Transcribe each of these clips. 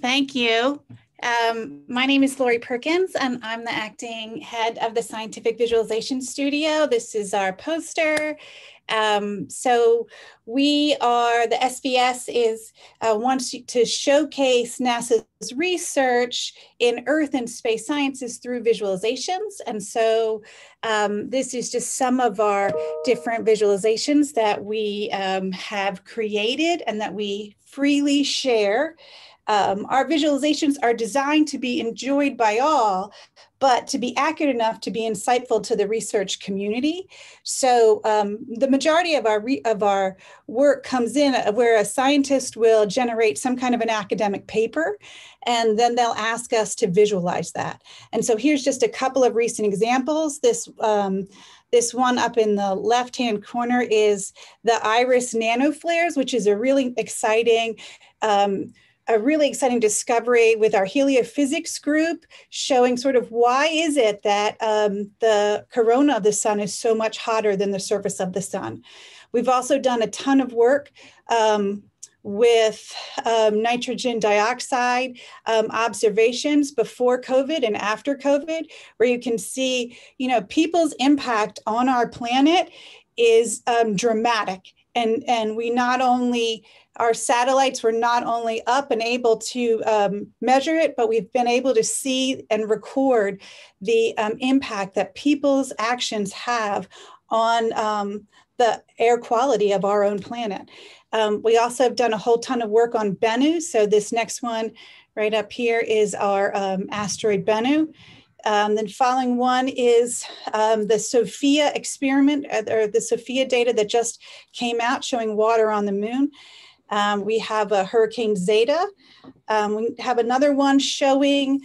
Thank you. Um, my name is Lori Perkins, and I'm the acting head of the Scientific Visualization Studio. This is our poster. Um, so we are, the SVS is uh, wants to showcase NASA's research in Earth and space sciences through visualizations. And so um, this is just some of our different visualizations that we um, have created and that we freely share. Um, our visualizations are designed to be enjoyed by all, but to be accurate enough to be insightful to the research community. So um, the majority of our of our work comes in where a scientist will generate some kind of an academic paper, and then they'll ask us to visualize that. And so here's just a couple of recent examples. This um, this one up in the left-hand corner is the iris nanoflares, which is a really exciting um, a really exciting discovery with our heliophysics group showing sort of why is it that um, the corona of the sun is so much hotter than the surface of the sun. We've also done a ton of work um, with um, nitrogen dioxide um, observations before COVID and after COVID, where you can see, you know, people's impact on our planet is um, dramatic. And, and we not only our satellites were not only up and able to um, measure it, but we've been able to see and record the um, impact that people's actions have on um, the air quality of our own planet. Um, we also have done a whole ton of work on Bennu. So this next one right up here is our um, asteroid Bennu. Um, then following one is um, the SOFIA experiment uh, or the SOFIA data that just came out showing water on the moon. Um, we have a Hurricane Zeta. Um, we have another one showing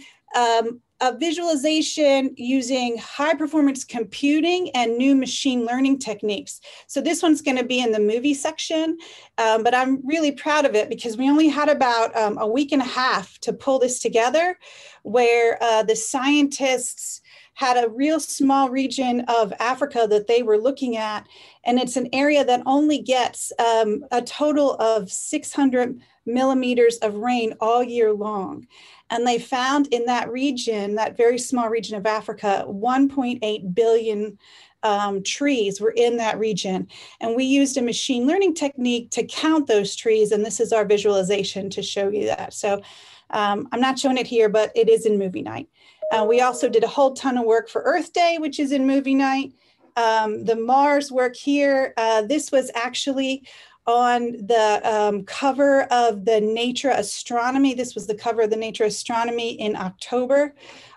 visualization using high performance computing and new machine learning techniques. So this one's going to be in the movie section, um, but I'm really proud of it because we only had about um, a week and a half to pull this together where uh, the scientists had a real small region of Africa that they were looking at. And it's an area that only gets um, a total of 600 millimeters of rain all year long. And they found in that region, that very small region of Africa, 1.8 billion um, trees were in that region. And we used a machine learning technique to count those trees. And this is our visualization to show you that. So um, I'm not showing it here, but it is in movie night. Uh, we also did a whole ton of work for Earth Day, which is in movie night. Um, the Mars work here, uh, this was actually on the um, cover of the Nature Astronomy. This was the cover of the Nature Astronomy in October.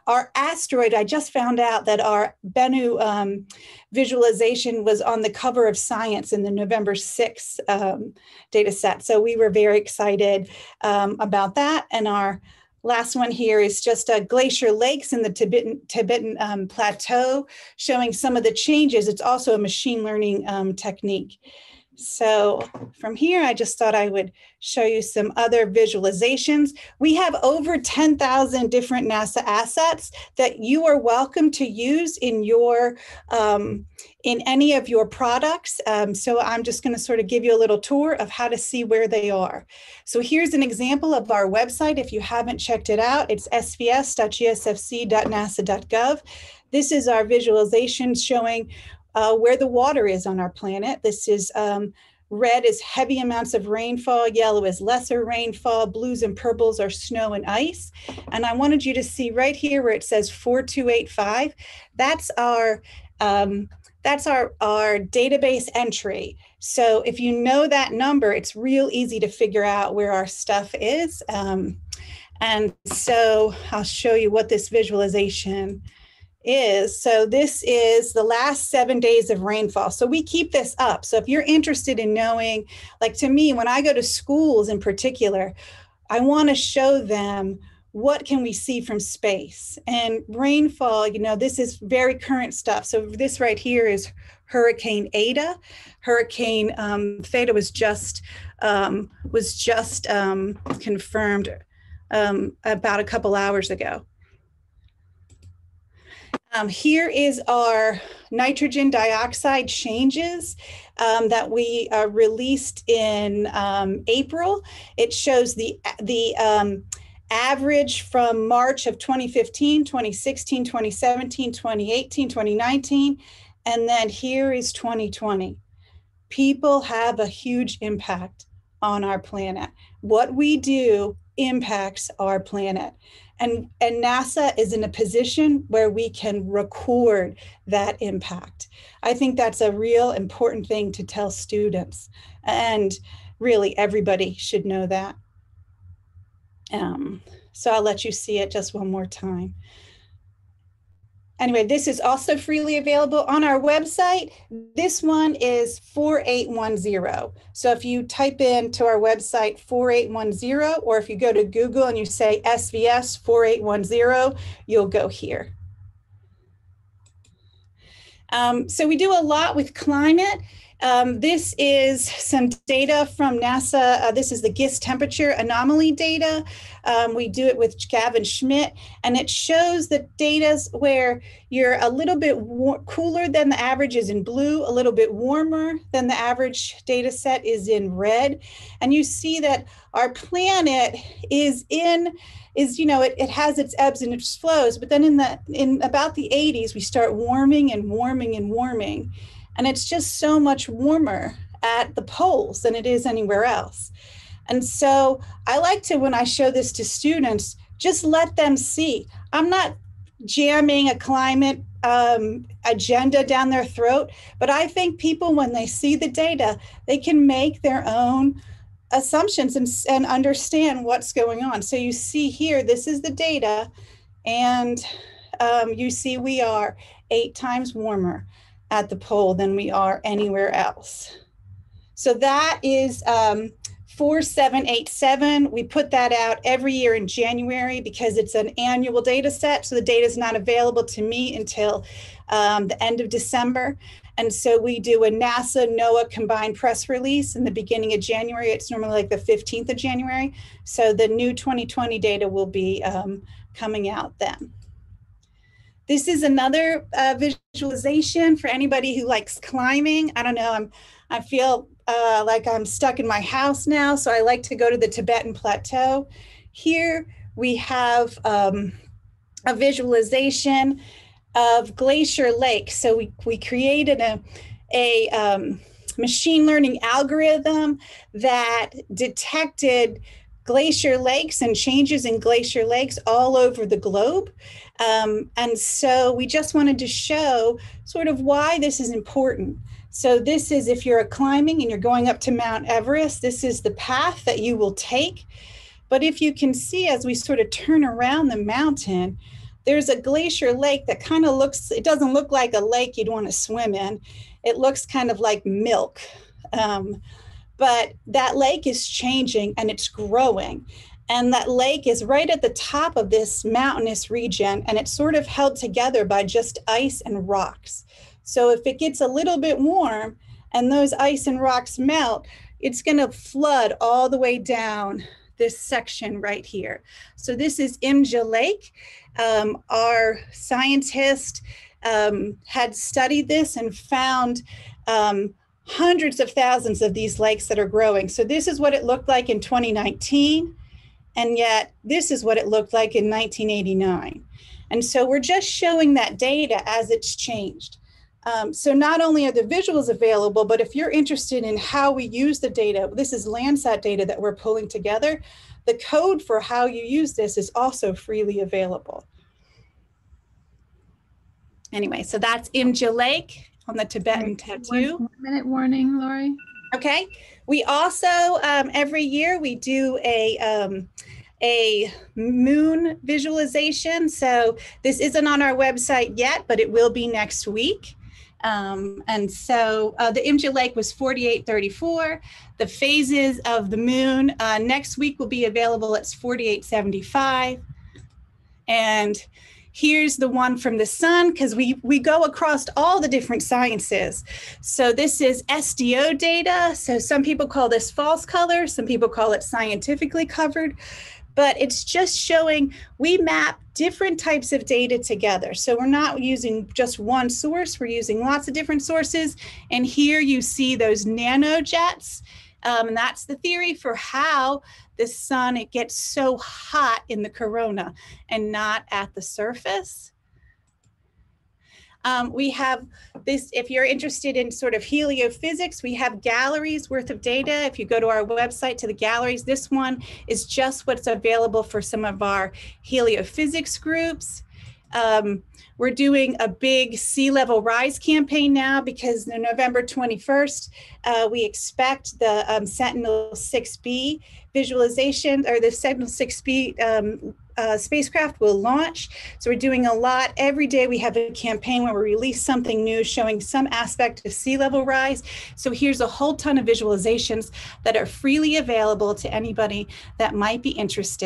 Our asteroid, I just found out that our Bennu um, visualization was on the cover of Science in the November 6th um, data set. So we were very excited um, about that. And our Last one here is just uh, glacier lakes in the Tibetan, Tibetan um, plateau, showing some of the changes. It's also a machine learning um, technique. So from here, I just thought I would show you some other visualizations. We have over 10,000 different NASA assets that you are welcome to use in your um, in any of your products. Um, so I'm just going to sort of give you a little tour of how to see where they are. So here's an example of our website. If you haven't checked it out, it's svs.gsfc.nasa.gov. This is our visualization showing uh, where the water is on our planet. This is um, red is heavy amounts of rainfall, yellow is lesser rainfall, blues and purples are snow and ice. And I wanted you to see right here where it says 4285, that's our um, that's our, our database entry. So if you know that number, it's real easy to figure out where our stuff is. Um, and so I'll show you what this visualization is so this is the last seven days of rainfall. So we keep this up. So if you're interested in knowing like to me when i go to schools in particular i want to show them what can we see from space. And rainfall you know this is very current stuff. So this right here is hurricane Eta. Hurricane um, theta was just um, was just um, confirmed um, about a couple hours ago um, here is our nitrogen dioxide changes um, that we uh, released in um, April. It shows the, the um, average from March of 2015, 2016, 2017, 2018, 2019, and then here is 2020. People have a huge impact on our planet. What we do impacts our planet. And, and NASA is in a position where we can record that impact. I think that's a real important thing to tell students. And really, everybody should know that. Um, so I'll let you see it just one more time. Anyway, this is also freely available on our website. This one is 4810. So if you type in to our website 4810, or if you go to Google and you say SVS 4810, you'll go here. Um, so we do a lot with climate. Um, this is some data from NASA. Uh, this is the GISS temperature anomaly data. Um, we do it with Gavin Schmidt, and it shows the data where you're a little bit cooler than the average is in blue, a little bit warmer than the average data set is in red. And you see that our planet is in is you know it, it has its ebbs and its flows but then in the in about the 80s we start warming and warming and warming and it's just so much warmer at the poles than it is anywhere else. And so I like to, when I show this to students, just let them see. I'm not jamming a climate um, agenda down their throat, but I think people, when they see the data, they can make their own assumptions and, and understand what's going on. So you see here, this is the data, and um, you see we are eight times warmer at the pole than we are anywhere else. So that is um, 4787. We put that out every year in January because it's an annual data set. So the data is not available to me until um, the end of December. And so we do a NASA NOAA combined press release in the beginning of January. It's normally like the 15th of January. So the new 2020 data will be um, coming out then. This is another uh, visualization for anybody who likes climbing. I don't know, I'm, I feel uh, like I'm stuck in my house now, so I like to go to the Tibetan Plateau. Here we have um, a visualization of Glacier Lake. So we, we created a, a um, machine learning algorithm that detected glacier lakes and changes in glacier lakes all over the globe. Um, and so we just wanted to show sort of why this is important. So this is if you're climbing and you're going up to Mount Everest, this is the path that you will take. But if you can see as we sort of turn around the mountain, there's a glacier lake that kind of looks, it doesn't look like a lake you'd want to swim in. It looks kind of like milk. Um, but that lake is changing and it's growing. And that lake is right at the top of this mountainous region, and it's sort of held together by just ice and rocks. So if it gets a little bit warm and those ice and rocks melt, it's going to flood all the way down this section right here. So this is Imja Lake. Um, our scientist um, had studied this and found um, hundreds of thousands of these lakes that are growing. So this is what it looked like in 2019. And yet this is what it looked like in 1989. And so we're just showing that data as it's changed. Um, so not only are the visuals available, but if you're interested in how we use the data, this is Landsat data that we're pulling together. The code for how you use this is also freely available. Anyway, so that's Imja Lake on the Tibetan plateau. One minute warning, Lori. Okay. We also um, every year we do a um, a moon visualization. So this isn't on our website yet, but it will be next week. Um, and so uh, the Imja Lake was 4834. The phases of the moon uh, next week will be available. It's 4875. And here's the one from the sun because we we go across all the different sciences so this is sdo data so some people call this false color some people call it scientifically covered but it's just showing we map different types of data together. So we're not using just one source, we're using lots of different sources. And here you see those nanojets. Um, and that's the theory for how the sun it gets so hot in the corona and not at the surface. Um, we have this, if you're interested in sort of heliophysics, we have galleries worth of data. If you go to our website to the galleries, this one is just what's available for some of our heliophysics groups. Um, we're doing a big sea level rise campaign now because on November 21st, uh, we expect the um, Sentinel 6B visualization or the Sentinel 6B um, uh, spacecraft will launch. So we're doing a lot. Every day we have a campaign where we release something new showing some aspect of sea level rise. So here's a whole ton of visualizations that are freely available to anybody that might be interested.